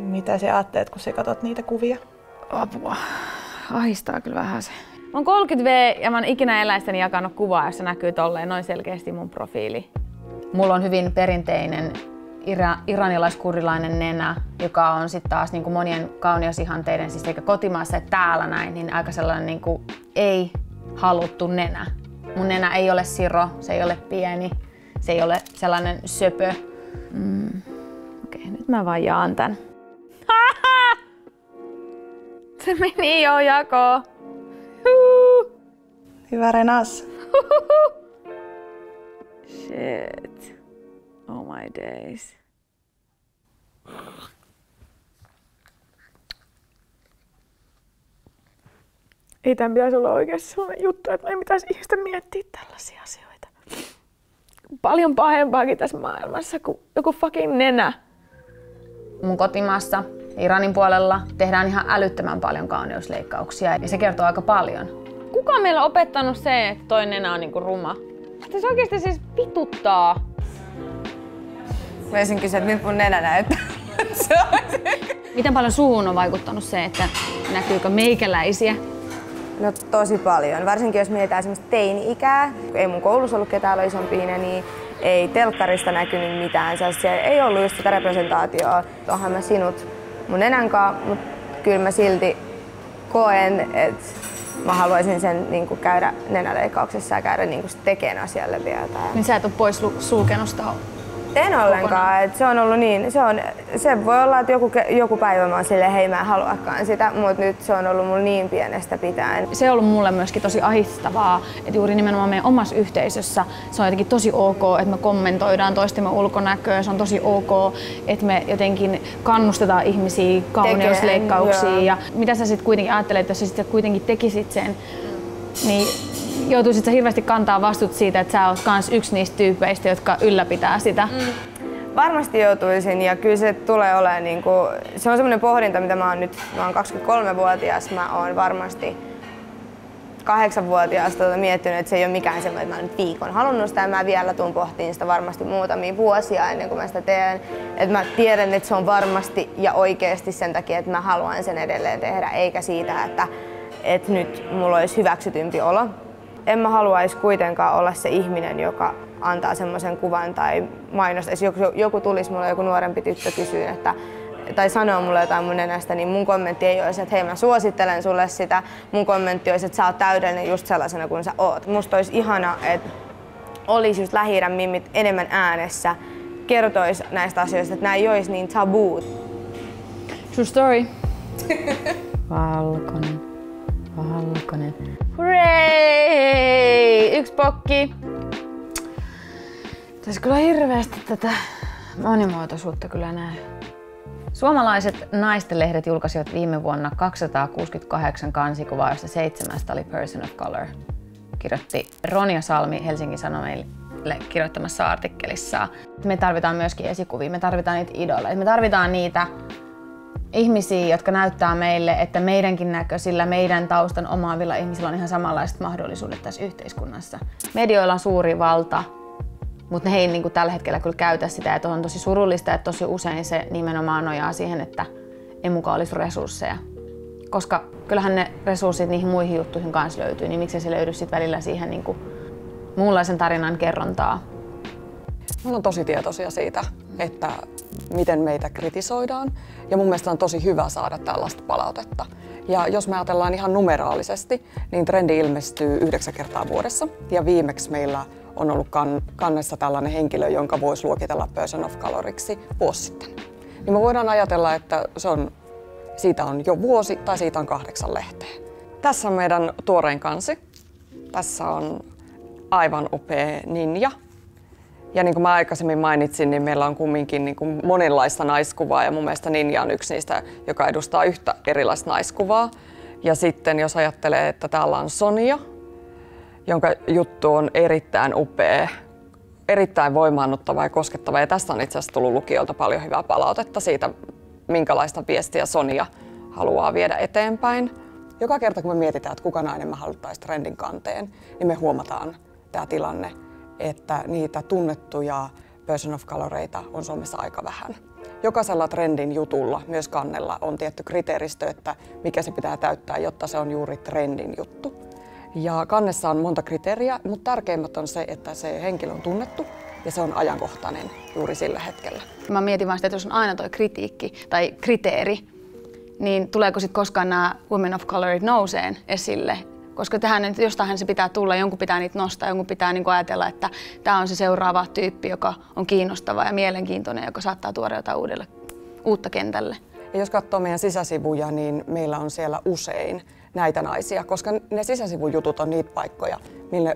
Mitä sä ajattelet, kun sä katsot niitä kuvia? Apua. Ahistaa kyllä vähän se. Mä oon 30V ja mä oon ikinä eläistäni jakanut kuvaa, jossa näkyy tolleen noin selkeästi mun profiili. Mulla on hyvin perinteinen ira- iranilaiskurdilainen nenä, joka on sitten taas niin kuin monien kauniosihanteiden, siis eikä kotimaassa että täällä näin, niin aika sellainen niin kuin ei haluttu nenä. Mun nenä ei ole siro, se ei ole pieni, se ei ole sellainen söpö. Mm. Okei, okay, nyt mä vaan jaan tän. Se meni jo jakoon. Hyvä Renas. Shit. Oh my days. Ei tämän pitäisi olla oikeasti sellainen juttu, että ei pitäisi ihmistä miettiä tällaisia asioita. Paljon pahempaakin tässä maailmassa kuin joku fucking nenä. Mun kotimaassa Iranin puolella tehdään ihan älyttömän paljon kauneusleikkauksia ja se kertoo aika paljon. Kuka on meillä opettanut se, että toi nenä on niinku ruma? Se oikeasti siis pituttaa. Mä olisin kysyä, että nyt mun nenä näyttää. Miten paljon suuhun on vaikuttanut se, että näkyykö meikäläisiä? No tosi paljon, varsinkin jos mietitään semmoista teini-ikää. Ei mun koulussa ollut ketään isompia, niin ei telkkarista näkynyt mitään. Sellaisia, ei ollut just sitä representaatioa. Onhan mä sinut mun nenän kanssa, mutta kyllä mä silti koen, että mä haluaisin sen niin kuin käydä nenäleikkauksessa ja käydä niin kuin tekemään asialle vielä. Niin sä et ole pois sulkenut sitä en ollenkaan. Et se on ollut niin, se, on, se voi olla, että joku, joku päivä mä oon silleen, hei mä en haluakaan sitä, mutta nyt se on ollut mulla niin pienestä pitäen. Se on ollut mulle myöskin tosi ahistavaa, että juuri nimenomaan meidän omassa yhteisössä se on jotenkin tosi ok, että me kommentoidaan toistemme ulkonäköä, se on tosi ok, että me jotenkin kannustetaan ihmisiä kauneusleikkauksiin. Ja mitä sä sitten kuitenkin ajattelet, jos sä sitten kuitenkin tekisit sen, niin joutuisit sä hirveästi kantaa vastuut siitä, että sä oot kans yksi niistä tyypeistä, jotka ylläpitää sitä? Mm. Varmasti joutuisin ja kyllä se tulee olemaan, niin kuin, se on semmoinen pohdinta, mitä mä oon nyt, mä oon 23-vuotias, mä oon varmasti kahdeksanvuotiaasta tuota miettinyt, että se ei ole mikään semmoinen, että mä nyt viikon halunnut sitä ja mä vielä tuun pohtiin sitä varmasti muutamia vuosia ennen kuin mä sitä teen. Että mä tiedän, että se on varmasti ja oikeasti sen takia, että mä haluan sen edelleen tehdä, eikä siitä, että, että nyt mulla olisi hyväksytympi olo en mä haluaisi kuitenkaan olla se ihminen, joka antaa semmoisen kuvan tai mainosta. Jos joku, joku tulisi mulle, joku nuorempi tyttö kysyy, että tai sanoo mulle jotain mun nenästä, niin mun kommentti ei olisi, että hei mä suosittelen sulle sitä. Mun kommentti olisi, että sä oot täydellinen just sellaisena kuin sä oot. Musta olisi ihana, että olisi just lähi mimmit enemmän äänessä, kertois näistä asioista, että nämä ei olisi niin tabuut. True story. Valkoinen. Valkoinen. Hurray! Yksi pokki. Tässä kyllä hirveästi tätä monimuotoisuutta kyllä näe. Suomalaiset naistenlehdet julkaisivat viime vuonna 268 kansikuvaa, josta seitsemästä oli Person of Color. Kirjoitti Ronja Salmi Helsingin Sanomille kirjoittamassa artikkelissa. Me tarvitaan myöskin esikuvia, me tarvitaan niitä idoleita, me tarvitaan niitä ihmisiä, jotka näyttää meille, että meidänkin näköisillä, meidän taustan omaavilla ihmisillä on ihan samanlaiset mahdollisuudet tässä yhteiskunnassa. Medioilla on suuri valta, mutta ne ei niin kuin tällä hetkellä kyllä käytä sitä, että on tosi surullista, että tosi usein se nimenomaan nojaa siihen, että ei mukaan olisi resursseja. Koska kyllähän ne resurssit niihin muihin juttuihin kanssa löytyy, niin miksi se löydy sitten välillä siihen niin kuin muunlaisen tarinan kerrontaa. Me ollaan tosi tietoisia siitä, että miten meitä kritisoidaan. Ja mun mielestä on tosi hyvä saada tällaista palautetta. Ja jos me ajatellaan ihan numeraalisesti, niin trendi ilmestyy yhdeksän kertaa vuodessa. Ja viimeksi meillä on ollut kan- kannessa tällainen henkilö, jonka voisi luokitella person of coloriksi vuosi sitten. Niin me voidaan ajatella, että se on, siitä on jo vuosi tai siitä on kahdeksan lehteen. Tässä on meidän tuorein kansi. Tässä on aivan upea ninja, ja niin kuin mä aikaisemmin mainitsin, niin meillä on kumminkin niin kuin monenlaista naiskuvaa ja mun mielestä Ninja on yksi niistä, joka edustaa yhtä erilaista naiskuvaa. Ja sitten jos ajattelee, että täällä on Sonia, jonka juttu on erittäin upea, erittäin voimaannuttava ja koskettava. Ja tästä on itse asiassa tullut lukijoilta paljon hyvää palautetta siitä, minkälaista viestiä Sonia haluaa viedä eteenpäin. Joka kerta kun me mietitään, että kuka nainen me haluttaisiin trendin kanteen, niin me huomataan tämä tilanne, että niitä tunnettuja person of coloreita on Suomessa aika vähän. jokaisella trendin jutulla, myös kannella, on tietty kriteeristö, että mikä se pitää täyttää, jotta se on juuri trendin juttu. Ja kannessa on monta kriteeriä, mutta tärkeimmät on se, että se henkilö on tunnettu ja se on ajankohtainen juuri sillä hetkellä. Mä mietin vaan sitä, että jos on aina toi kritiikki tai kriteeri, niin tuleeko sitten koskaan nämä Women of Colorit nouseen esille? Koska tähän nyt jostain se pitää tulla, jonkun pitää niitä nostaa, jonkun pitää niin ajatella, että tämä on se seuraava tyyppi, joka on kiinnostava ja mielenkiintoinen, joka saattaa tuoda jotain uudelle, uutta kentälle. Ja jos katsoo meidän sisäsivuja, niin meillä on siellä usein näitä naisia, koska ne sisäsivujutut on niitä paikkoja,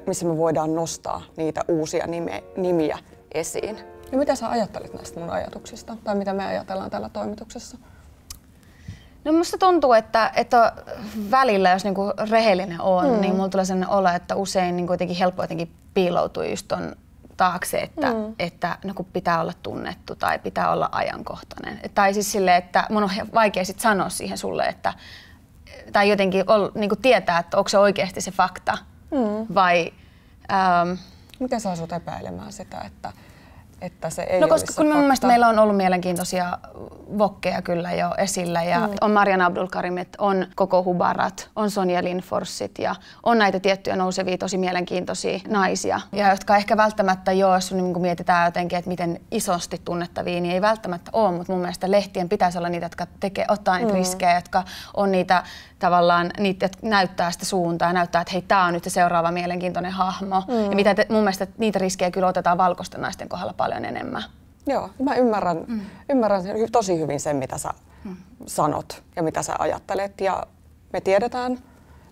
missä me voidaan nostaa niitä uusia nime, nimiä esiin. Ja mitä sä ajattelit näistä mun ajatuksista, tai mitä me ajatellaan tällä toimituksessa? No musta tuntuu, että, että välillä, jos niinku rehellinen on, mm. niin mulla tulee sellainen olo, että usein niin jotenkin helppo jotenkin piiloutua just ton taakse, että, mm. että no kun pitää olla tunnettu tai pitää olla ajankohtainen. Tai siis silleen, että mun on vaikea sit sanoa siihen sulle, että tai jotenkin ol, niin tietää, että onko se oikeasti se fakta mm. vai... Ähm, Mikä saa sut epäilemään sitä, että että se ei No koska kun mun mielestä meillä on ollut mielenkiintoisia vokkeja kyllä jo esillä ja mm. on Marian Abdulkarimet, on Koko Hubarat, on Sonja Linforsit ja on näitä tiettyjä nousevia tosi mielenkiintoisia naisia ja jotka ehkä välttämättä jo, jos niin mietitään jotenkin, että miten isosti tunnettavia, niin ei välttämättä ole, mutta mun mielestä lehtien pitäisi olla niitä, jotka tekee, ottaa niitä mm. riskejä, jotka on niitä tavallaan, niitä, jotka näyttää sitä suuntaa ja näyttää, että hei, tämä on nyt se seuraava mielenkiintoinen hahmo. Mm. Ja mitä te, mun mielestä niitä riskejä kyllä otetaan valkoisten naisten kohdalla paljon enemmän. Joo, mä ymmärrän, mm. ymmärrän tosi hyvin sen, mitä sä mm. sanot ja mitä sä ajattelet. Ja me tiedetään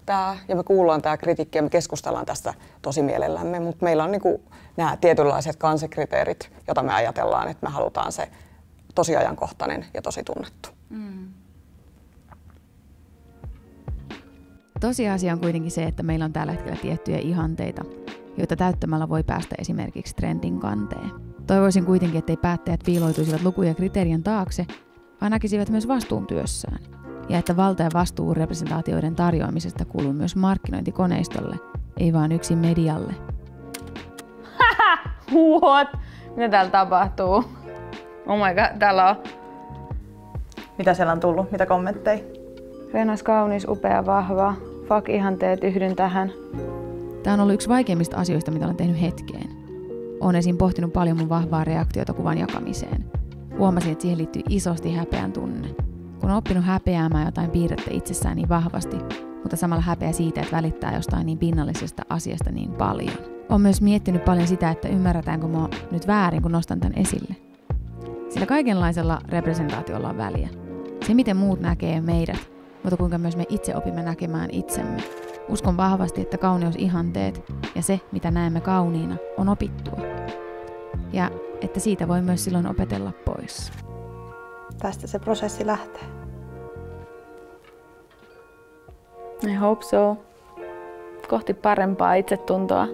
tämä ja me kuullaan tämä kritiikki ja me keskustellaan tästä tosi mielellämme, mutta meillä on niinku nämä tietynlaiset kansekriteerit, joita me ajatellaan, että me halutaan se tosi ajankohtainen ja tosi tunnettu. Mm. Tosiasia on kuitenkin se, että meillä on tällä hetkellä tiettyjä ihanteita, joita täyttämällä voi päästä esimerkiksi trendin kanteen. Toivoisin kuitenkin, ettei päättäjät piiloituisivat lukuja kriteerien taakse, vaan näkisivät myös vastuun työssään. Ja että valta ja vastuu representaatioiden tarjoamisesta kuuluu myös markkinointikoneistolle, ei vaan yksin medialle. What? Mitä täällä tapahtuu? Oh my god, täällä on... Mitä siellä on tullut? Mitä kommentteja? Renas kaunis, upea, vahva. Fuck ihanteet, yhdyn tähän. Tämä on ollut yksi vaikeimmista asioista, mitä olen tehnyt hetkeen. Olen esim. pohtinut paljon mun vahvaa reaktiota kuvan jakamiseen. Huomasin, että siihen liittyy isosti häpeän tunne. Kun on oppinut häpeäämään jotain piirrettä itsessään niin vahvasti, mutta samalla häpeä siitä, että välittää jostain niin pinnallisesta asiasta niin paljon. Olen myös miettinyt paljon sitä, että ymmärretäänkö mua nyt väärin, kun nostan tämän esille. Sillä kaikenlaisella representaatiolla on väliä. Se, miten muut näkee meidät, mutta kuinka myös me itse opimme näkemään itsemme. Uskon vahvasti, että kauneusihanteet ja se, mitä näemme kauniina, on opittua. Ja että siitä voi myös silloin opetella pois. Tästä se prosessi lähtee. I hope so. Kohti parempaa itsetuntoa.